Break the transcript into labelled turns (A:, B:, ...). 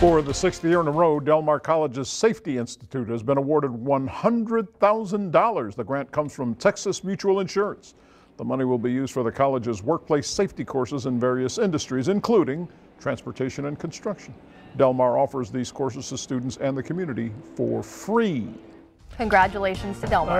A: For the sixth year in a row, Del Mar College's Safety Institute has been awarded $100,000. The grant comes from Texas Mutual Insurance. The money will be used for the college's workplace safety courses in various industries, including transportation and construction. Del Mar offers these courses to students and the community for free.
B: Congratulations to Del Mar.